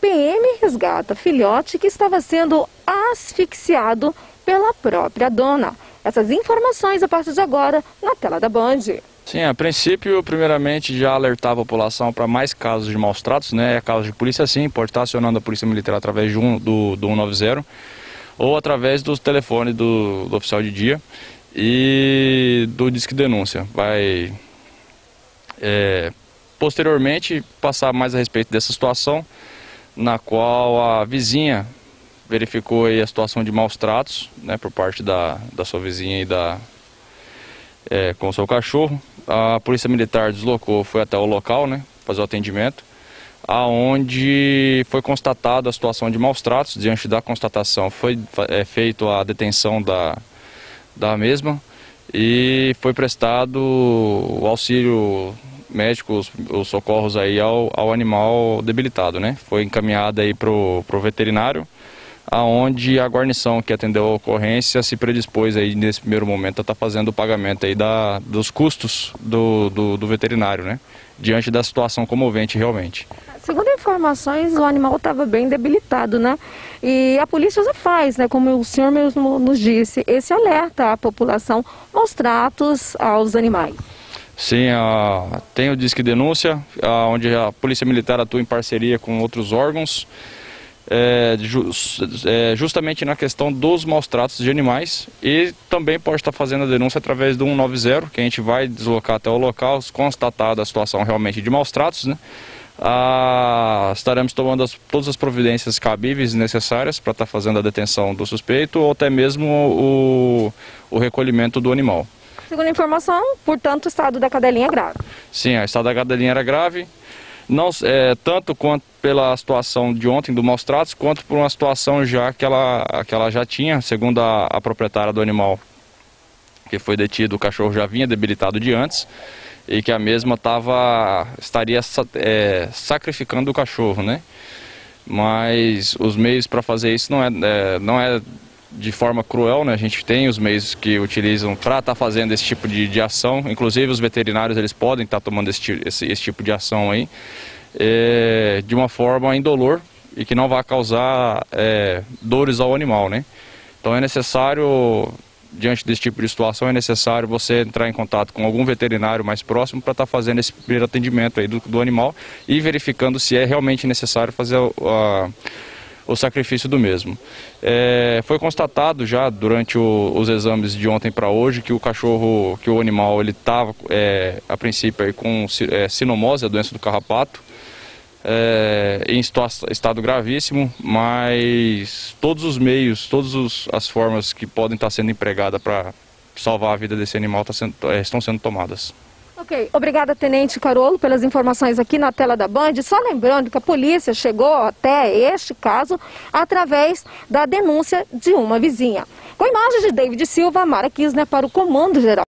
PM resgata filhote que estava sendo asfixiado pela própria dona. Essas informações a partir de agora na tela da Band. Sim, a princípio, primeiramente, já alertar a população para mais casos de maus tratos, né? É caso de polícia sim, pode estar acionando a polícia militar através de um, do, do 190 ou através do telefone do, do oficial de dia e do Disque Denúncia. Vai é, posteriormente passar mais a respeito dessa situação, na qual a vizinha verificou a situação de maus tratos né, por parte da, da sua vizinha e da, é, com o seu cachorro. A polícia militar deslocou, foi até o local, né, fazer o atendimento, aonde foi constatada a situação de maus tratos. Diante da constatação, foi é, feito a detenção da, da mesma e foi prestado o auxílio médico, os, os socorros aí ao, ao animal debilitado, né? Foi encaminhado aí pro, pro veterinário aonde a guarnição que atendeu a ocorrência se predispôs aí nesse primeiro momento a estar tá fazendo o pagamento aí da, dos custos do, do, do veterinário, né? Diante da situação comovente realmente. Segundo informações, o animal estava bem debilitado, né? E a polícia já faz, né? Como o senhor mesmo nos disse, esse alerta à população aos tratos aos animais. Sim, a, tem o Disque Denúncia, onde a Polícia Militar atua em parceria com outros órgãos é, é, justamente na questão dos maus tratos de animais e também pode estar fazendo a denúncia através do 190, que a gente vai deslocar até o local, constatada a situação realmente de maus tratos, né? Estaremos tomando as, todas as providências cabíveis e necessárias para estar fazendo a detenção do suspeito ou até mesmo o, o recolhimento do animal. Segundo a informação, portanto, o estado da cadelinha é grave. Sim, o estado da cadelinha era grave não é, tanto quanto pela situação de ontem do maus tratos, quanto por uma situação já que ela, que ela já tinha, segundo a, a proprietária do animal que foi detido, o cachorro já vinha debilitado de antes e que a mesma tava, estaria é, sacrificando o cachorro, né? Mas os meios para fazer isso não é, é, não é de forma cruel, né? A gente tem os meios que utilizam para estar tá fazendo esse tipo de, de, ação. Inclusive os veterinários eles podem estar tá tomando esse, esse, esse, tipo de ação aí é, de uma forma indolor e que não vai causar é, dores ao animal, né? Então é necessário diante desse tipo de situação é necessário você entrar em contato com algum veterinário mais próximo para estar tá fazendo esse primeiro atendimento aí do, do, animal e verificando se é realmente necessário fazer a, a o sacrifício do mesmo. É, foi constatado já durante o, os exames de ontem para hoje que o cachorro, que o animal, ele estava é, a princípio com é, sinomose, a doença do carrapato, é, em estado gravíssimo, mas todos os meios, todas as formas que podem estar sendo empregadas para salvar a vida desse animal tá é, estão sendo tomadas. Ok, obrigada Tenente Carolo pelas informações aqui na tela da Band. Só lembrando que a polícia chegou até este caso através da denúncia de uma vizinha. Com imagens de David Silva, Mara Kisner para o Comando Geral.